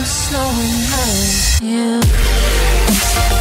I'm so in love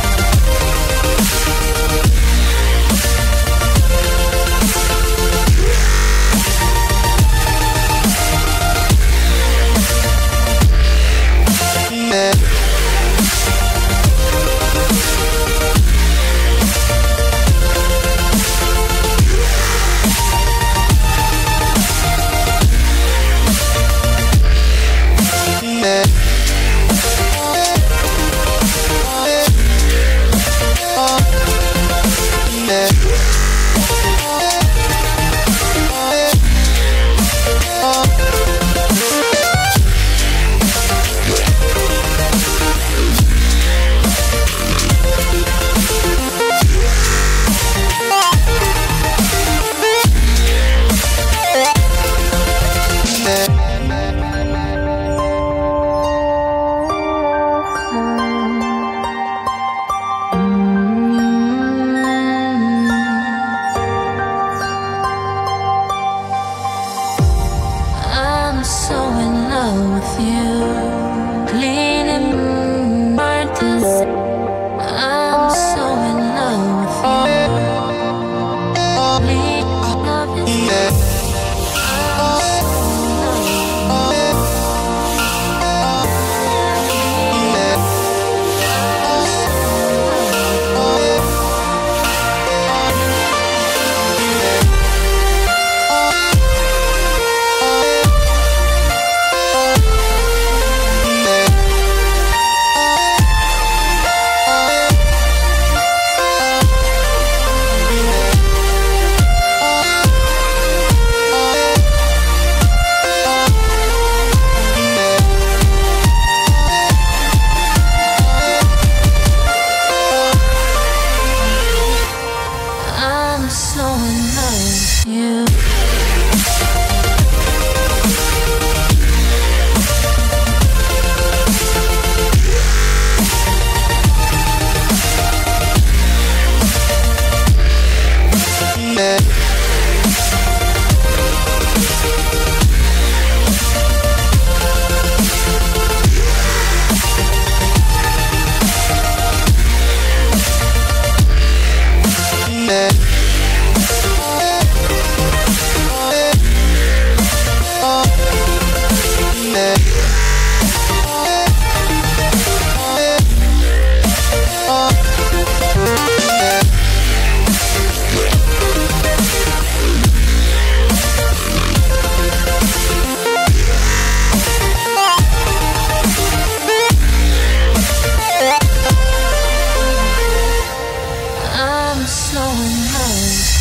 In love with you.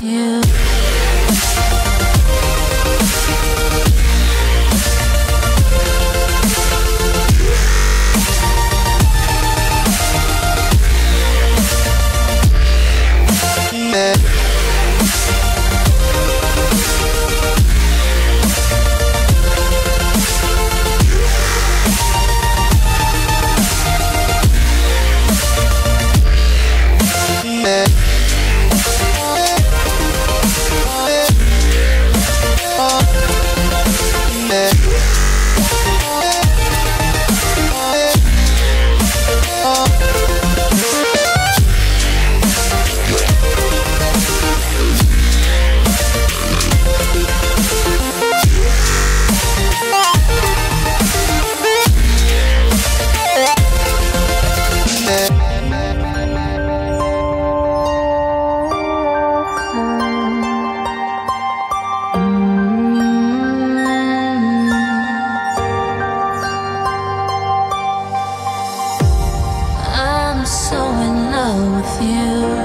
You. you.